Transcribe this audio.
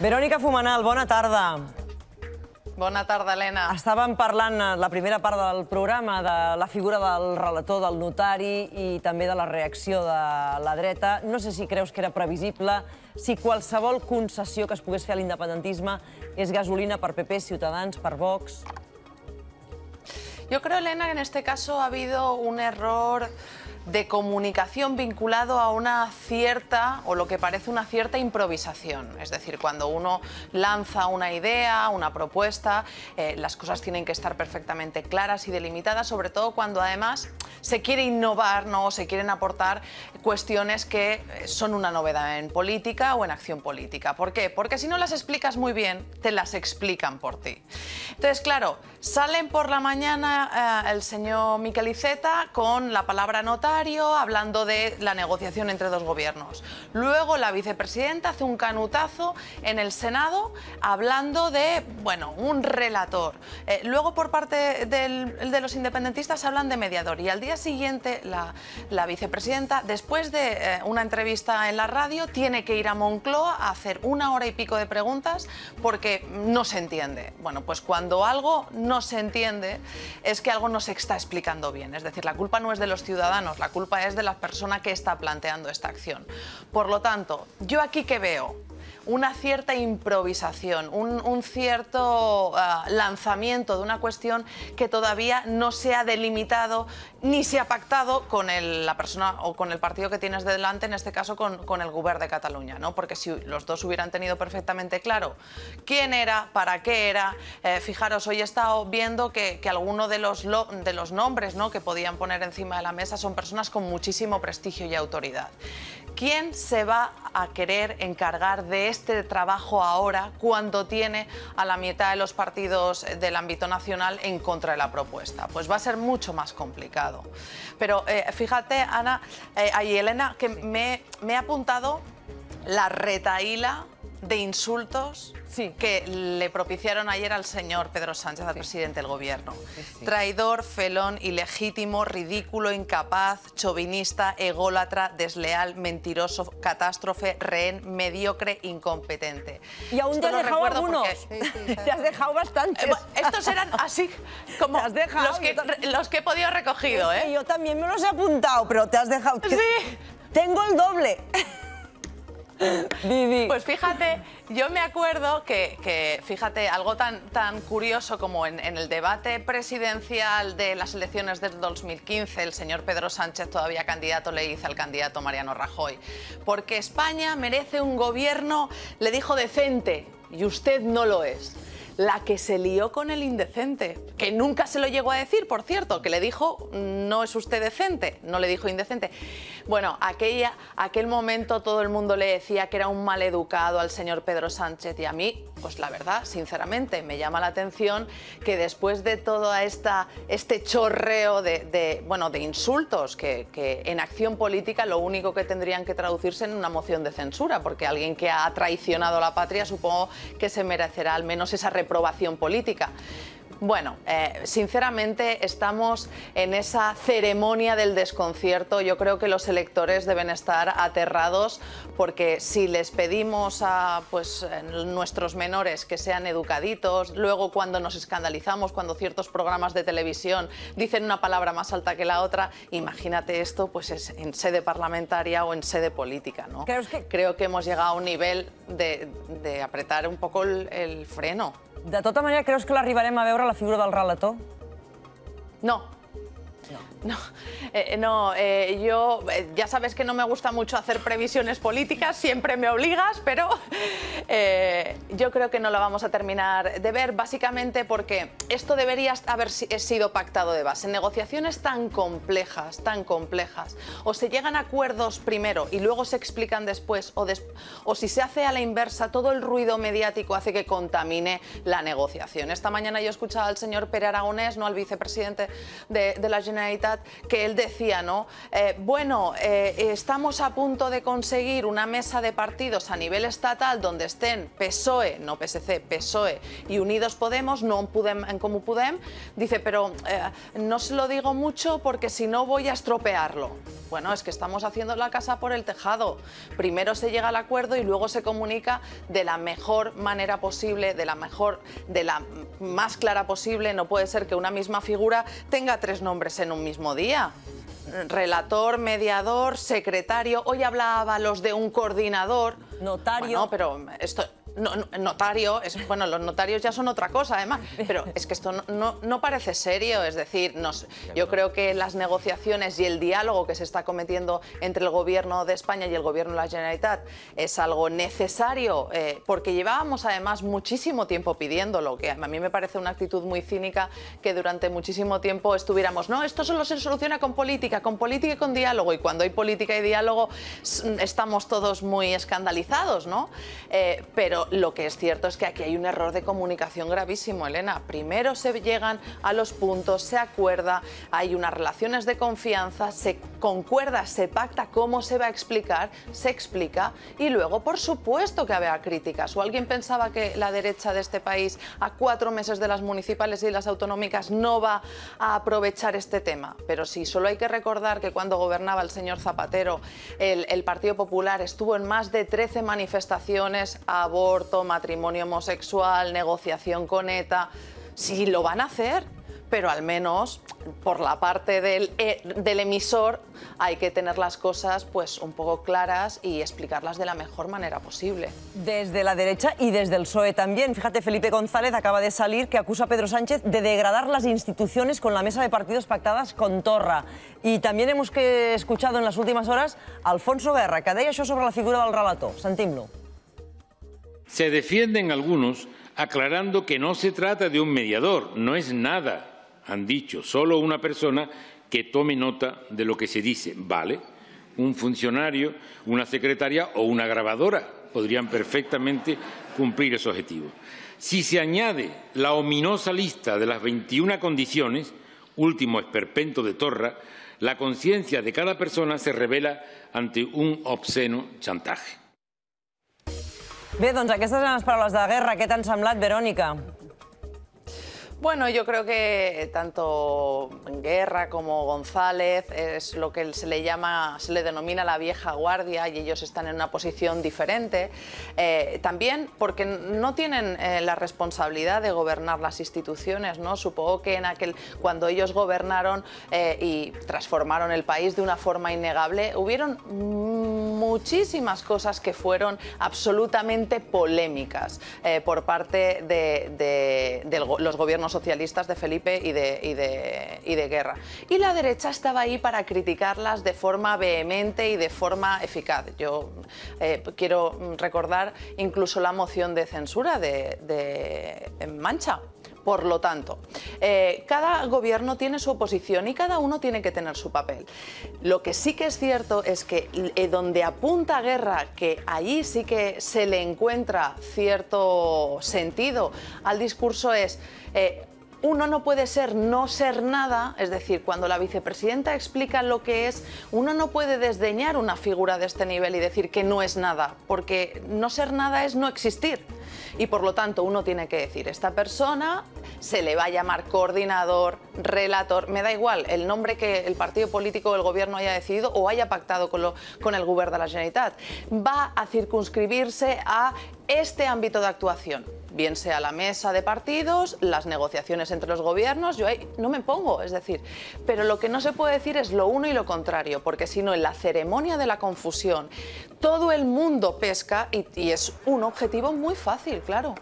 Verònica Fumanal, bona tarda. Bona tarda, Helena. Estàvem parlant a la primera part del programa de la figura del relator, del notari i també de la reacció de la dreta. No sé si creus que era previsible, si qualsevol concessió que es pogués fer a l'independentisme és gasolina per PP, Ciutadans, per Vox... Yo creo, Elena, que en este caso ha habido un error de comunicación vinculado a una cierta, o lo que parece una cierta improvisación. Es decir, cuando uno lanza una idea, una propuesta, eh, las cosas tienen que estar perfectamente claras y delimitadas, sobre todo cuando además se quiere innovar ¿no? o se quieren aportar cuestiones que eh, son una novedad en política o en acción política. ¿Por qué? Porque si no las explicas muy bien, te las explican por ti. Entonces, claro, salen por la mañana eh, el señor Miquel Iceta con la palabra hablando de la negociación entre dos gobiernos. Luego la vicepresidenta hace un canutazo en el Senado hablando de, bueno, un relator. Eh, luego por parte de los independentistas hablan de mediador. Y al día siguiente la, la vicepresidenta, después de eh, una entrevista en la radio, tiene que ir a Moncloa a hacer una hora y pico de preguntas porque no se entiende. Bueno, pues cuando algo no se entiende es que algo no se está explicando bien. Es decir, la culpa no es de los ciudadanos, la culpa es de la persona que está planteando esta acción. Por lo tanto, yo aquí que veo una cierta improvisación, un, cierto ah, lanzamiento de una cuestión que todavía no se ha delimitado ni se ha pactado con el- la persona o con el partido que tienes delante, en este caso con, el Govern de Cataluña, ¿no? Porque si los dos hubieran tenido perfectamente claro quién era, para qué era, eh, fijaros, hoy he estado viendo que, que alguno de los, lo- de los nombres ¿no? que podían poner encima de la mesa son personas con muchísimo prestigio y autoridad. ¿Quién se va a querer encargar de este trabajo ahora cuando tiene a la mitad de los partidos del ámbito nacional en contra de la propuesta? Pues va a ser mucho más complicado. Pero eh, fíjate, Ana eh, y Elena, que me, me he apuntado la retaíla de insultos Sí. que le propiciaron ayer al señor Pedro Sánchez, al presidente del gobierno. Traidor, felón, ilegítimo, ridículo, incapaz, chauvinista, ególatra, desleal, mentiroso, catástrofe, rehén, mediocre, incompetente. Y aún Esto te has dejado algunos. porque- Te has dejado bastantes. Eh, Estos eran así como Te has dejado, los, que, yo también. los que he podido recogido, Es que ¿eh? Yo también me los he apuntado, pero te has dejado... Sí. Tengo el doble. Pues fíjate, yo me acuerdo que, que, fíjate, algo tan, tan curioso como en, en el debate presidencial de las elecciones del 2015, el señor Pedro Sánchez, todavía candidato, le dice al candidato Mariano Rajoy, porque España merece un gobierno, le dijo decente, y usted no lo es. La que se lió con el indecente, que nunca se lo llegó a decir, por cierto, que le dijo, no es usted decente, no le dijo indecente. Bueno, aquella, aquel momento todo el mundo le decía que era un maleducado al señor Pedro Sánchez y a mí, pues la verdad, sinceramente, me llama la atención que después de todo esta, este chorreo de, de, bueno, de insultos que, en acción política lo único que tendrían que traducirse en una moción de censura, porque alguien que ha traicionado a la patria supongo que se merecerá al menos esa reprobación política. Bueno, eh, sinceramente estamos en esa ceremonia del desconcierto. Yo creo que los electores deben estar aterrados porque si les pedimos a pues, nuestros menores que sean educaditos, luego cuando nos escandalizamos, cuando ciertos programas de televisión dicen una palabra más alta que la otra, imagínate esto pues es en sede parlamentaria o en sede política. ¿no? ¿Crees que- Creo que hemos llegado a un nivel de, de apretar un poco el- el freno. De tota manera, creus que l'arribarem a veure la figura del relator? No. No, eh, no eh, yo eh, ya sabes que no me gusta mucho hacer previsiones políticas, siempre me obligas, pero eh, yo creo que no la vamos a terminar de ver, básicamente porque esto debería haber si- sido pactado de base. En negociaciones tan complejas, tan complejas, o se llegan a acuerdos primero y luego se explican después, o, o si se hace a la inversa, todo el ruido mediático hace que contamine la negociación. Esta mañana yo escuchaba al señor Pere Aragonés, no al vicepresidente de, de la Generalitat, Generalitat que él decía, ¿no? Eh, bueno, eh, estamos a punto de conseguir una mesa de partidos a nivel estatal donde estén PSOE, no PSC, PSOE y Unidos Podemos, no Podem en Comú Podem. Dice, pero eh, no se lo digo mucho porque si no voy a estropearlo. Bueno, es que estamos haciendo la casa por el tejado. Primero se llega al acuerdo y luego se comunica de la mejor manera posible, de la mejor, de la más clara posible. No puede ser que una misma figura tenga tres nombres en un mismo día relator, mediador, secretario. Hoy hablaba los de un coordinador. Notario. No, pero esto, no, notario, es, bueno, los notarios ya son otra cosa además, pero es que esto no, no, parece serio, es decir, yo creo que las negociaciones y el diálogo que se está cometiendo entre el Gobierno de España y el Gobierno de la Generalitat es algo necesario, eh, porque llevábamos además muchísimo tiempo pidiéndolo, que a mí me parece una actitud muy cínica que durante muchísimo tiempo estuviéramos, no, esto solo se soluciona con política, con política y con diálogo, y cuando hay política y diálogo estamos todos muy escandalizados, ¿no? Eh, pero lo que es cierto es que aquí hay un error de comunicación gravísimo, Elena. Primero se llegan a los puntos, se acuerda, hay unas relaciones de confianza, se concuerda, se pacta cómo se va a explicar, se explica y luego, por supuesto, que habrá críticas. ¿O alguien pensaba que la derecha de este país, a cuatro meses de las municipales y las autonómicas, no va a aprovechar este tema? Pero sí, solo hay que recordar que cuando gobernaba el señor Zapatero, el, el Partido Popular estuvo en más de 13 manifestaciones a matrimonio homosexual, negociación con ETA, sí lo van a hacer, pero al menos por la parte del, eh, del, emisor hay que tener las cosas pues un poco claras y explicarlas de la mejor manera posible. Desde la derecha y desde el PSOE también. Fíjate, Felipe González acaba de salir que acusa a Pedro Sánchez de degradar las instituciones con la mesa de partidos pactadas con Torra. Y también hemos que escuchado en las últimas horas a Alfonso Guerra, que deia això sobre la figura del relator. Sentim-lo. Se defienden algunos aclarando que no se trata de un mediador, no es nada, han dicho, solo una persona que tome nota de lo que se dice, ¿vale? Un funcionario, una secretaria o una grabadora podrían perfectamente cumplir ese objetivo. Si se añade la ominosa lista de las 21 condiciones, último esperpento de Torra, la conciencia de cada persona se revela ante un obsceno chantaje. Bé, doncs aquestes eren les paraules de guerra. Què t'han semblat, Verònica? Bueno, yo creo que tanto Guerra como González es lo que se le llama, se le denomina la vieja guardia y ellos están en una posición diferente. Eh, también porque no tienen eh, la responsabilidad de gobernar las instituciones, ¿no? Supongo que en aquel, cuando ellos gobernaron eh, y transformaron el país de una forma innegable, hubieron muchísimas cosas que fueron absolutamente polémicas por parte de los gobiernos socialistas de Felipe y de, de, Guerra. Y la derecha estaba ahí para criticarlas de forma vehemente y de forma eficaz. Yo eh, quiero recordar incluso la moción de censura de, de Mancha. Por lo tanto, eh, cada gobierno tiene su oposición y cada uno tiene que tener su papel. Lo que sí que es cierto es que eh, donde apunta Guerra, que allí sí que se le encuentra cierto sentido al discurso, es uno no puede ser no ser nada, es decir, cuando la vicepresidenta explica lo que es, uno no puede desdeñar una figura de este nivel y decir que no es nada, porque no ser nada es no existir. Y por lo tanto uno tiene que decir, esta persona se le va a llamar coordinador, relator, me da igual el nombre que el partido político o el gobierno haya decidido o haya pactado con, con el gobierno de la Generalitat, va a circunscribirse a este ámbito de actuación bien sea la mesa de partidos, las negociaciones entre los gobiernos, yo ahí no me pongo, es decir, pero lo que no se puede decir es lo uno y lo contrario, porque si no en la ceremonia de la confusión todo el mundo pesca y, y es un objetivo muy fácil, claro.